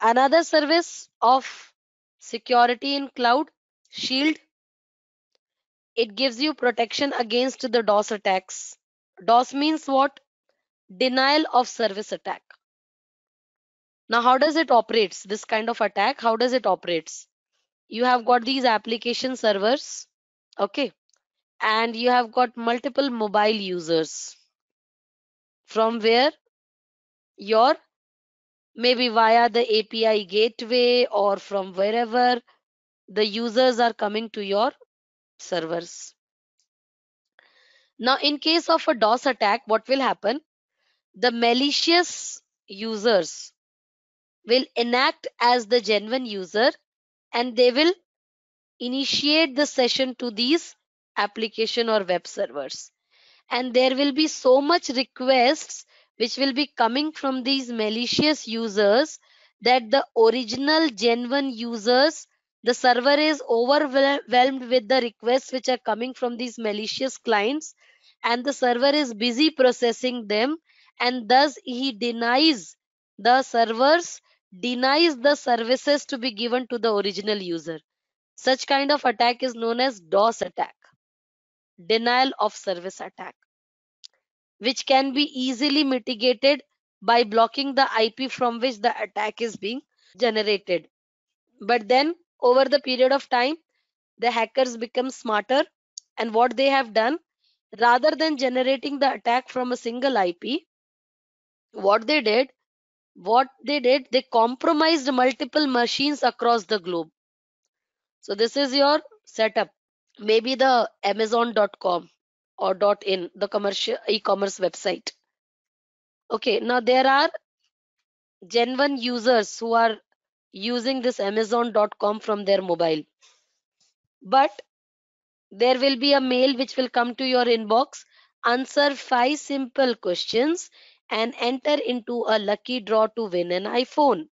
Another service of security in cloud, Shield. It gives you protection against the DOS attacks. DOS means what? Denial of service attack. Now, how does it operates? This kind of attack, how does it operates? You have got these application servers, okay, and you have got multiple mobile users from where your maybe via the API gateway or from wherever the users are coming to your servers. Now, in case of a DOS attack, what will happen? The malicious users will enact as the genuine user and they will initiate the session to these application or web servers. And there will be so much requests which will be coming from these malicious users that the original genuine users the server is overwhelmed with the requests which are coming from these malicious clients and the server is busy processing them and thus he denies the servers denies the services to be given to the original user. Such kind of attack is known as dos attack denial of service attack which can be easily mitigated by blocking the ip from which the attack is being generated. But then over the period of time the hackers become smarter and what they have done rather than generating the attack from a single ip what they did what they did they compromised multiple machines across the globe. So this is your setup. Maybe the amazon.com or .in the commercial e-commerce website. Okay now there are genuine users who are using this amazon.com from their mobile. But there will be a mail which will come to your inbox answer five simple questions and enter into a lucky draw to win an iphone.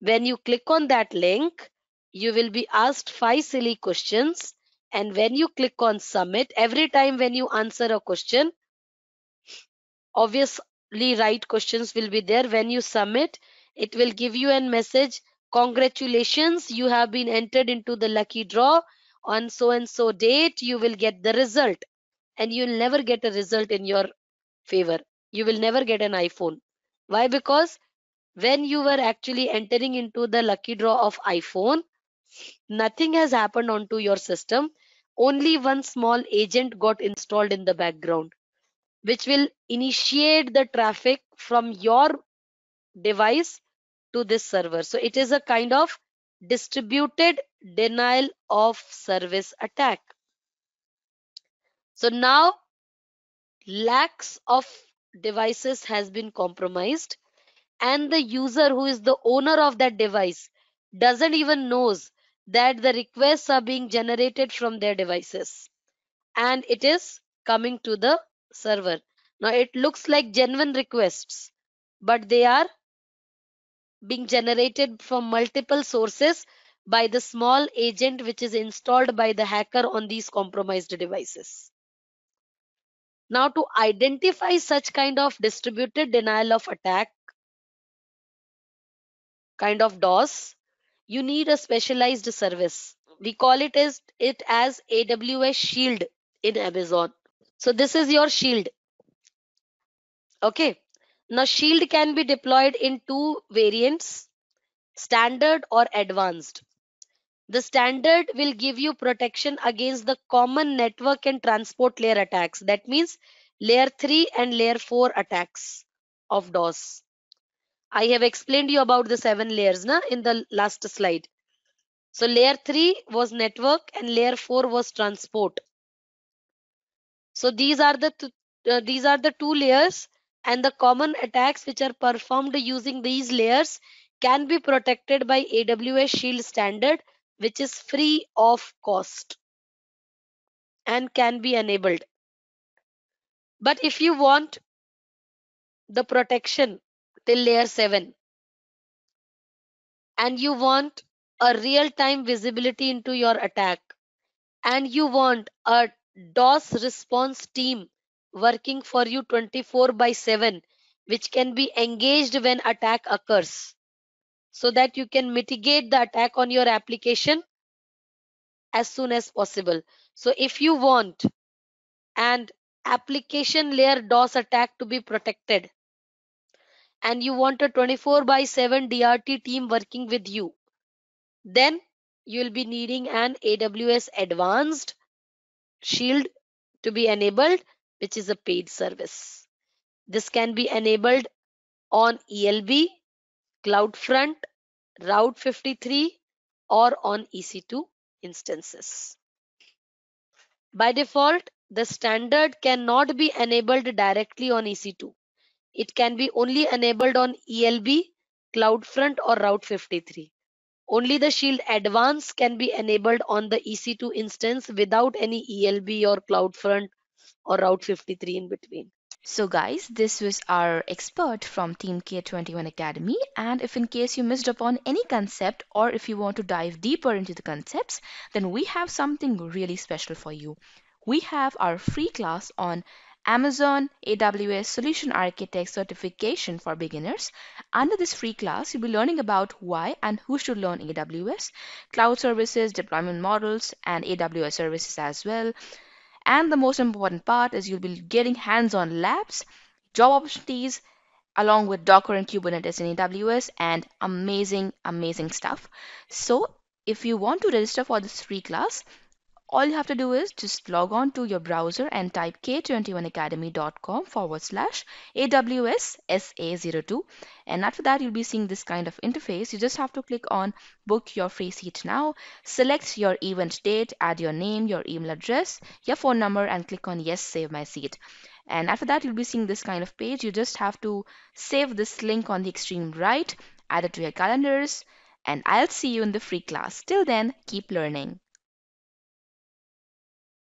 When you click on that link you will be asked five silly questions and when you click on submit every time when you answer a question obviously right questions will be there. When you submit it will give you a message congratulations you have been entered into the lucky draw. On so and so date you will get the result. And you'll never get a result in your favor. You will never get an iphone. Why? Because when you were actually entering into the lucky draw of iphone nothing has happened onto your system. Only one small agent got installed in the background which will initiate the traffic from your device to this server. So it is a kind of distributed denial of service attack. So now lakhs of devices has been compromised and the user who is the owner of that device doesn't even knows that the requests are being generated from their devices and it is coming to the server now it looks like genuine requests but they are being generated from multiple sources by the small agent which is installed by the hacker on these compromised devices. Now to identify such kind of distributed denial of attack kind of DOS, you need a specialized service. We call it as it as AWS Shield in Amazon. So this is your shield. Okay. Now shield can be deployed in two variants, standard or advanced. The standard will give you protection against the common network and transport layer attacks. That means layer 3 and layer 4 attacks of DOS. I have explained you about the seven layers na, in the last slide. So layer 3 was network and layer 4 was transport. So these are the uh, these are the two layers and the common attacks which are performed using these layers can be protected by AWS Shield standard which is free of cost and can be enabled. But if you want the protection till layer 7 and you want a real time visibility into your attack and you want a DOS response team working for you 24 by 7 which can be engaged when attack occurs so that you can mitigate the attack on your application as soon as possible. So if you want and application layer DOS attack to be protected and you want a 24 by 7 DRT team working with you, then you'll be needing an AWS advanced shield to be enabled, which is a paid service. This can be enabled on ELB, CloudFront, Route 53 or on EC2 instances. By default, the standard cannot be enabled directly on EC2. It can be only enabled on ELB, CloudFront or Route 53. Only the Shield Advance can be enabled on the EC2 instance without any ELB or CloudFront or Route 53 in between. So guys, this was our expert from Team K21 Academy and if in case you missed upon any concept or if you want to dive deeper into the concepts, then we have something really special for you. We have our free class on Amazon AWS Solution Architect Certification for Beginners. Under this free class, you'll be learning about why and who should learn AWS, cloud services, deployment models, and AWS services as well and the most important part is you'll be getting hands-on labs, job opportunities, along with Docker and Kubernetes in AWS and amazing, amazing stuff. So if you want to register for this free class, all you have to do is just log on to your browser and type k21academy.com forward slash AWS SA02. And after that, you'll be seeing this kind of interface. You just have to click on book your free seat now, select your event date, add your name, your email address, your phone number, and click on yes, save my seat. And after that, you'll be seeing this kind of page. You just have to save this link on the extreme right, add it to your calendars, and I'll see you in the free class. Till then, keep learning.